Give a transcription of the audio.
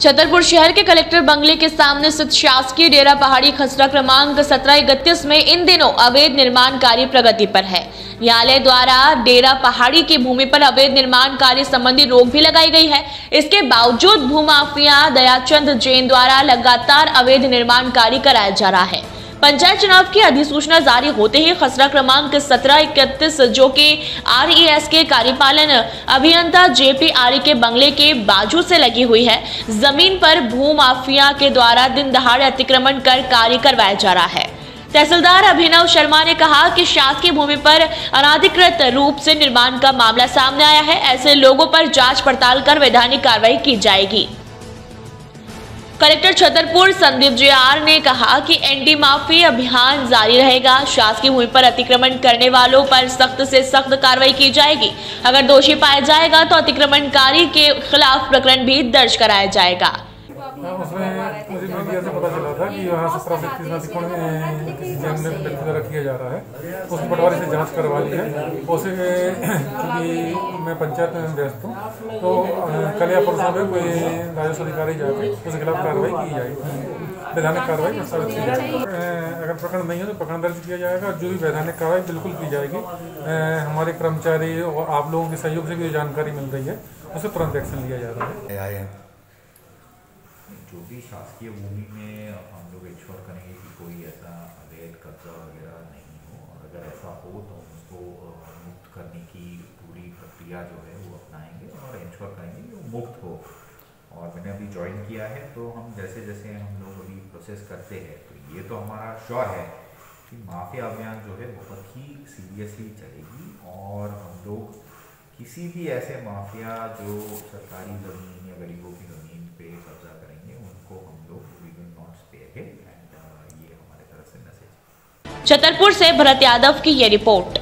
छतरपुर शहर के कलेक्टर बंगले के सामने स्थित शासकीय डेरा पहाड़ी खसरा क्रमांक सत्रह इकतीस में इन दिनों अवैध निर्माण कार्य प्रगति पर है। न्यायालय द्वारा डेरा पहाड़ी की भूमि पर अवैध निर्माण कार्य संबंधी रोक भी लगाई गई है। इसके बावजूद भूमाफिया दयाचंद जैन द्वारा लगातार अवैध निर्माण कार्य कराया जा रहा है। पंचायत चुनाव की अधिसूचना जारी होते ही खसरा क्रमांक सत्रह इकतीस जो कि आर के कार्यपालन अभियंता जेपी आर्य के बंगले के बाजू से लगी हुई है, ज़मीन पर भू माफिया के द्वारा दिन दहाड़े अतिक्रमण कर कार्य करवाया जा रहा है। तहसीलदार अभिनव शर्मा ने कहा कि शासकीय भूमि पर अनाधिकृत रूप से निर्माण का मामला सामने आया है, ऐसे लोगों पर जाँच पड़ताल कर वैधानिक कार्रवाई की जाएगी। कलेक्टर छतरपुर संदीप जियार ने कहा कि एंटी माफ़ी अभियान जारी रहेगा। शासकीय भूमि पर अतिक्रमण करने वालों पर सख्त से सख्त कार्रवाई की जाएगी। अगर दोषी पाया जाएगा तो अतिक्रमणकारी के खिलाफ प्रकरण भी दर्ज कराया जाएगा। उसमें मीडिया से पता चला था कि यहाँ सत्रह से इक्कीस नदी में द्वारा किया जा रहा है उसकी पटवारी से जाँच करवा ली है उसे क्योंकि मैं पंचायत में व्यस्त हूँ तो कल या परसों में कोई राजस्व अधिकारी जाके उसके खिलाफ कार्रवाई की जाएगी वैधानिक कार्रवाई की जाएगी अगर प्रकरण नहीं है तो प्रकरण दर्ज किया जाएगा जो भी वैधानिक कार्रवाई बिल्कुल की जाएगी हमारे कर्मचारी और आप लोगों के सहयोग से भी जानकारी मिल रही है उसे तुरंत एक्शन लिया जा रहा है जो भी शासकीय भूमि में हम लोग इंश्योर करेंगे कि कोई ऐसा अवैध कब्जा वगैरह नहीं हो, और अगर ऐसा हो तो उसको मुक्त करने की पूरी प्रक्रिया जो है वो अपनाएँगे और इंश्योर करेंगे कि वो मुक्त हो। और मैंने अभी ज्वाइन किया है तो हम जैसे जैसे हम लोग अभी प्रोसेस करते हैं तो ये तो हमारा श्योर है कि माफिया अभियान जो है बहुत ही सीरियसली चलेगी और हम लोग किसी भी ऐसे माफिया जो सरकारी ज़मीन या गरीबों की ज़मीन पे कब्जा करेंगे उनको हम लोग we will not spare and ये हमारे तरफ़ से मैसेज छतरपुर से भरत यादव की ये रिपोर्ट।